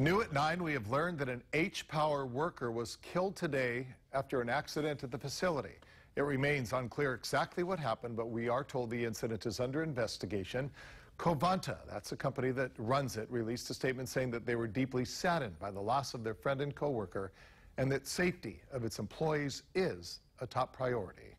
New at 9, we have learned that an H-Power worker was killed today after an accident at the facility. It remains unclear exactly what happened, but we are told the incident is under investigation. Covanta, that's the company that runs it, released a statement saying that they were deeply saddened by the loss of their friend and coworker and that safety of its employees is a top priority.